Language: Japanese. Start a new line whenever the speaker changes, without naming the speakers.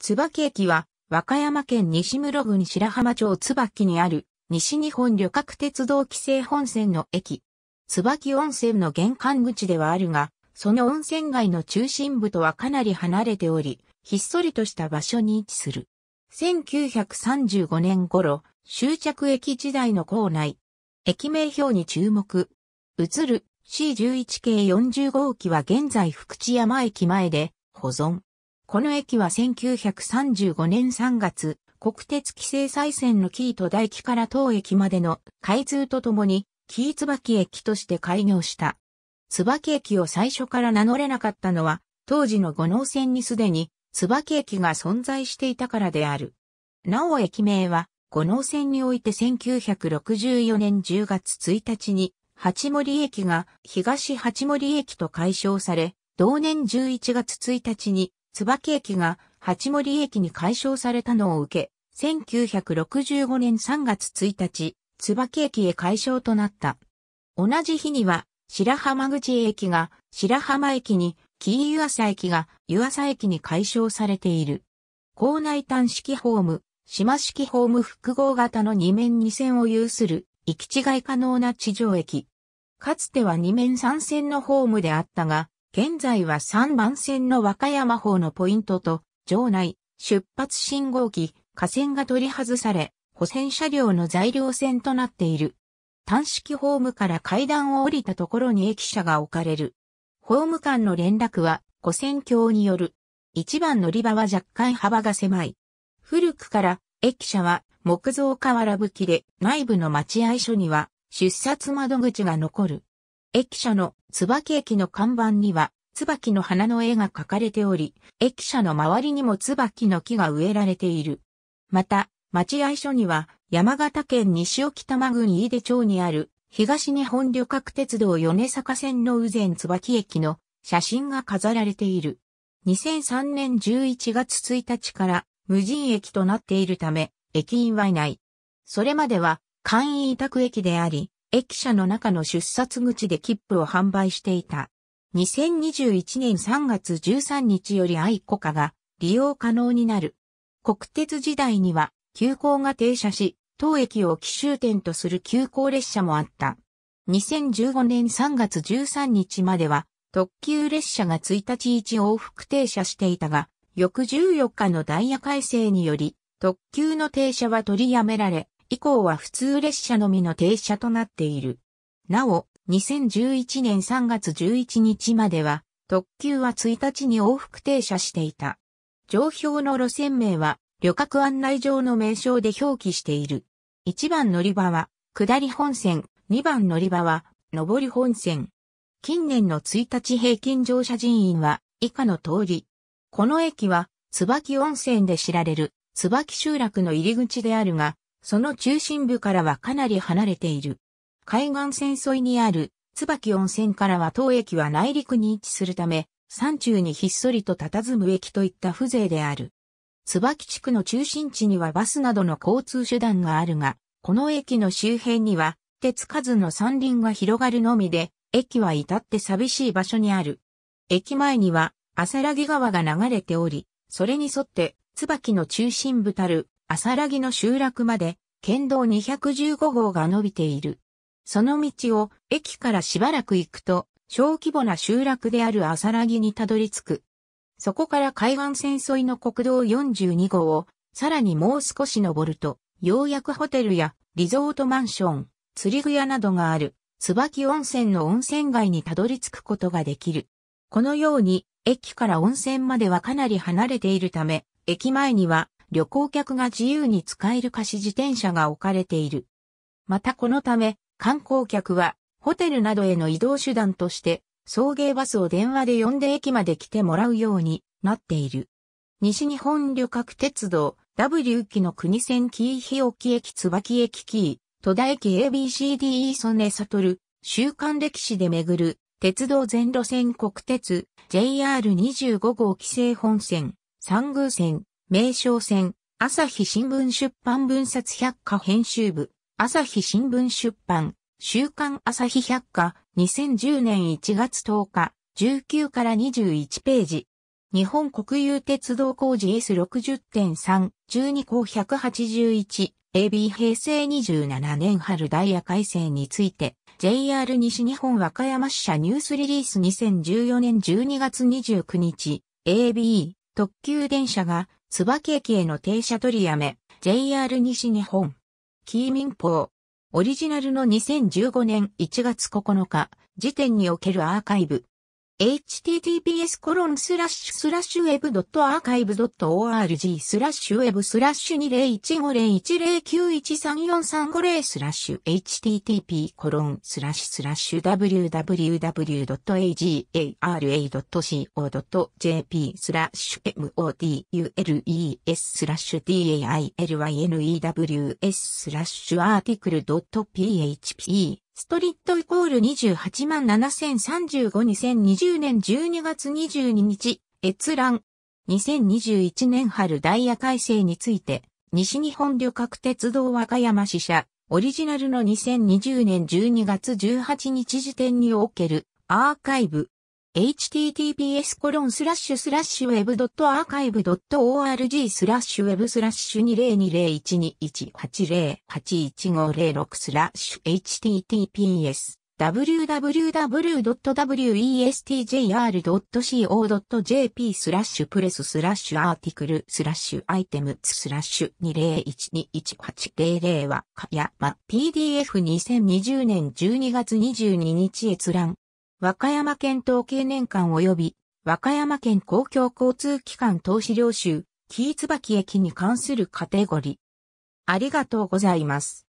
椿駅は、和歌山県西室郡白浜町椿にある、西日本旅客鉄道規制本線の駅。椿温泉の玄関口ではあるが、その温泉街の中心部とはかなり離れており、ひっそりとした場所に位置する。1935年頃、終着駅時代の構内。駅名表に注目。映る C11 系40号機は現在福知山駅前で保存。この駅は1935年3月、国鉄規制再線のキート大木から当駅までの開通とともに、キー椿駅として開業した。椿駅を最初から名乗れなかったのは、当時の五能線にすでに椿駅が存在していたからである。なお駅名は、五能線において1964年10月1日に、八森駅が東八森駅と解消され、同年11月1日に椿駅が八森駅に解消されたのを受け、1965年3月1日、椿駅へ解消となった。同じ日には、白浜口駅が白浜駅に、紀伊湯浅駅が湯浅駅に解消されている。校内単式ホーム、島式ホーム複合型の二面二線を有する、行き違い可能な地上駅。かつては二面三線のホームであったが、現在は3番線の和歌山方のポイントと、場内、出発信号機、架線が取り外され、補線車両の材料線となっている。単式ホームから階段を降りたところに駅舎が置かれる。ホーム間の連絡は、古線橋による。一番乗り場は若干幅が狭い。古くから駅舎は木造瓦葺きで内部の待合所には出札窓口が残る。駅舎の椿駅の看板には、椿の花の絵が描かれており、駅舎の周りにも椿の木が植えられている。また、待合所には、山形県西沖玉郡飯出町にある、東日本旅客鉄道米坂線の宇前椿駅の写真が飾られている。2003年11月1日から無人駅となっているため、駅員はいない。それまでは、簡易委託駅であり、駅舎の中の出札口で切符を販売していた。2021年3月13日より愛コカが利用可能になる。国鉄時代には急行が停車し、当駅を奇襲点とする急行列車もあった。2015年3月13日までは特急列車が1日1往復停車していたが、翌14日のダイヤ改正により特急の停車は取りやめられ、以降は普通列車のみの停車となっている。なお、2011年3月11日までは、特急は1日に往復停車していた。上表の路線名は、旅客案内上の名称で表記している。1番乗り場は、下り本線、2番乗り場は、上り本線。近年の1日平均乗車人員は、以下の通り。この駅は、椿温泉で知られる、椿集落の入り口であるが、その中心部からはかなり離れている。海岸線沿いにある椿温泉からは当駅は内陸に位置するため、山中にひっそりと佇む駅といった風情である。椿地区の中心地にはバスなどの交通手段があるが、この駅の周辺には手つかずの山林が広がるのみで、駅は至って寂しい場所にある。駅前には、浅良木川が流れており、それに沿って、椿の中心部たる朝ラギの集落まで、県道215号が伸びている。その道を駅からしばらく行くと、小規模な集落である朝ラギにたどり着く。そこから海岸線沿いの国道42号を、さらにもう少し登ると、ようやくホテルやリゾートマンション、釣り具屋などがある、椿温泉の温泉街にたどり着くことができる。このように、駅から温泉まではかなり離れているため、駅前には旅行客が自由に使える貸し自転車が置かれている。またこのため、観光客は、ホテルなどへの移動手段として、送迎バスを電話で呼んで駅まで来てもらうようになっている。西日本旅客鉄道 W 機の国線キーヒ沖駅椿駅キー、戸田駅 ABCDE 曽根悟週間歴史で巡る鉄道全路線国鉄 JR25 号規制本線、三宮線、名称線、朝日新聞出版分冊百科編集部、朝日新聞出版、週刊朝日百科、2010年1月10日、19から21ページ。日本国有鉄道工事 S60.3、12項181、AB 平成27年春ダイヤ改正について、JR 西日本和歌山支社ニュースリリース2014年12月29日、AB 特急電車が椿駅への停車取りやめ、JR 西日本、キー民法、オリジナルの2015年1月9日、時点におけるアーカイブ、https コロンスラッシュスラッシュウェブドットアーカイブドット org スラッシュウェブスラッシュ20150109134350スラッシュ http コロンスラッシュスラッシュ www.agara.co.jp スラッシュ modules スラッシュ dailynews スラッシュ article .php ストリットイコール28万7035 2020年12月22日、閲覧。2021年春ダイヤ改正について、西日本旅客鉄道和歌山支社、オリジナルの2020年12月18日時点におけるアーカイブ、https コロンスラッシュスラッシュウェブドットアーカイブドット org スラッシュウェブスラッシュ20201218081506スラッシュ https www.westjr.co.jp スラッシュ press スラッシュ article スラッシュ item スラッシュ20121800 wakayama PDF2020 年12月22日閲覧。和歌山県統計年間及び、和歌山県公共交通機関投資領収、キーツバキ駅に関するカテゴリ。ありがとうございます。